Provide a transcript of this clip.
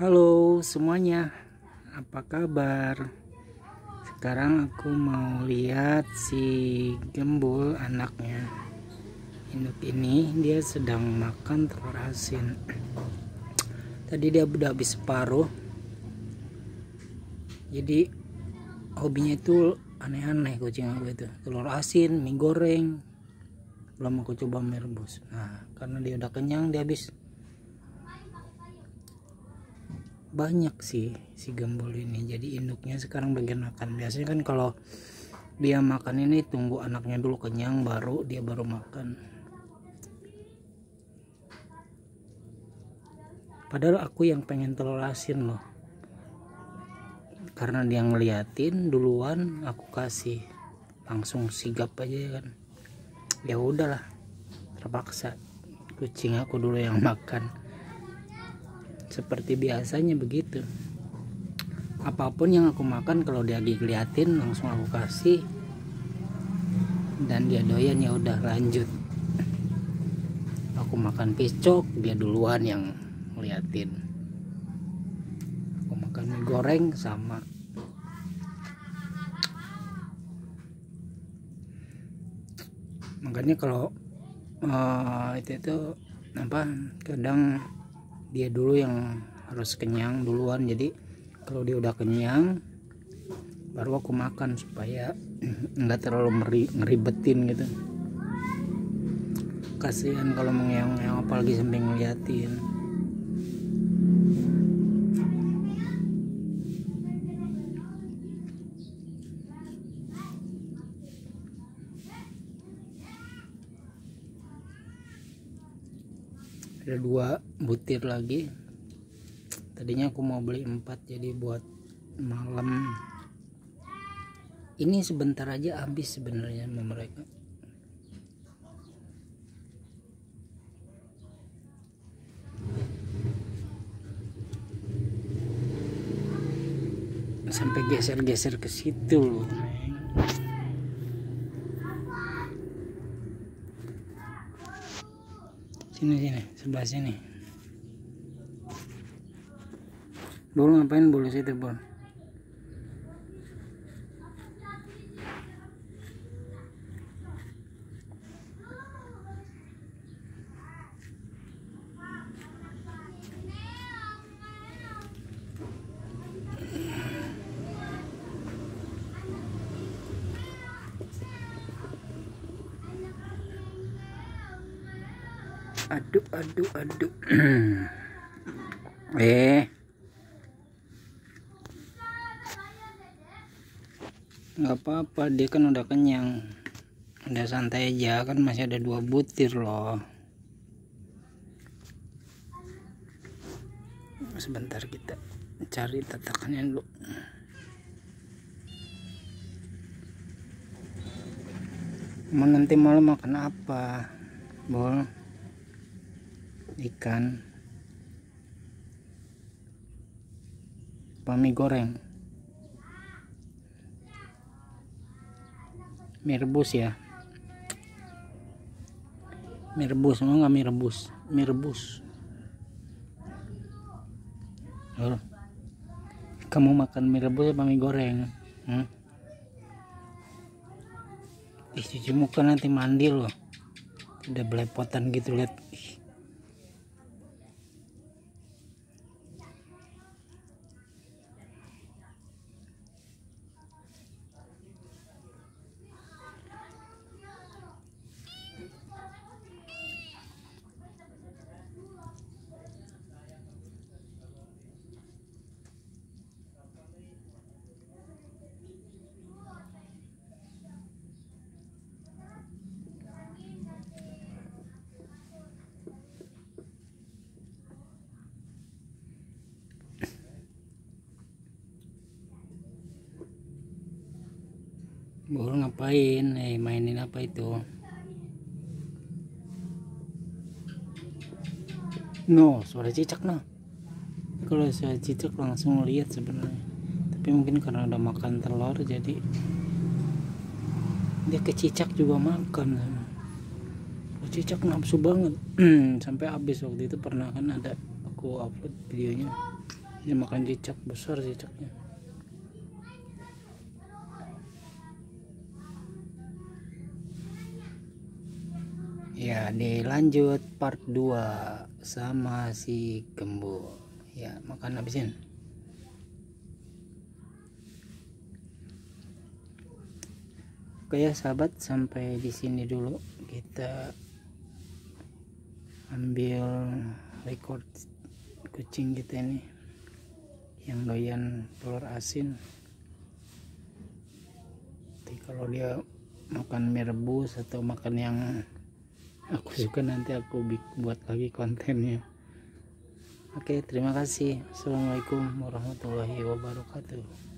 Halo semuanya, apa kabar? Sekarang aku mau lihat si gembul anaknya. Induk ini dia sedang makan telur asin. Tadi dia udah habis separuh. Jadi hobinya itu aneh-aneh kucing aku itu. Telur asin, mie goreng. Belum aku coba mie rebus. Nah, karena dia udah kenyang dia habis banyak sih si gembul ini. Jadi induknya sekarang bagian makan. Biasanya kan kalau dia makan ini tunggu anaknya dulu kenyang baru dia baru makan. Padahal aku yang pengen telur asin loh. Karena dia ngeliatin duluan aku kasih. Langsung sigap aja kan. Ya udahlah terpaksa. Kucing aku dulu yang makan seperti biasanya begitu. Apa pun yang aku makan kalau dia diliatin langsung aku kasih. Dan dia doyan ya udah lanjut. Aku makan piscok dia duluan yang ngeliatin. Aku makan mie goreng sama. Makanya kalau uh, itu itu apa kadang dia dulu yang harus kenyang duluan. Jadi kalau dia udah kenyang baru aku makan supaya nggak terlalu meri, ngeribetin gitu. Kasihan kalau mengeong-ngeong apalagi sampai ngeliatin ada dua butir lagi. Tadinya aku mau beli empat jadi buat malam. Ini sebentar aja habis sebenarnya sama mereka. Sampai geser-geser ke situ loh sini sini. Sebelah sini. Dulu ngapain boleh situ bol aduh aduh aduh eh. Nggak apa-apa dia kan udah kenyang. Udah santai aja kan masih ada dua butir loh. Sebentar kita cari tatakannya dulu. Mau nanti malam makan apa bol ikan. Mie goreng. Mie rebus ya. Mie rebus mau nggak mie rebus mie rebus kamu makan mie rebus apa mie goreng? Hmm? Ih, cuci muka nanti mandi loh. Udah belepotan gitu lihat Bol ngapain? Eh mainin apa itu? No, suara cicak no. Kalau suara cicak langsung lihat sebenarnya. Tapi mungkin karena udah makan telur jadi dia kecicak juga makan. Cicak nafsu banget sampai habis waktu itu pernah kan ada aku upload videonya ini makan cicak besar cicaknya ya dilanjut part 2 sama si gembo ya makan habisin. Oke ya sahabat sampai di sini dulu. Kita ambil record kucing kita ini. Yang doyan telur asin. Jadi kalau dia makan mie rebus atau makan yang aku suka nanti aku buat lagi kontennya. Oke terima kasih. Assalamualaikum warahmatullahi wabarakatuh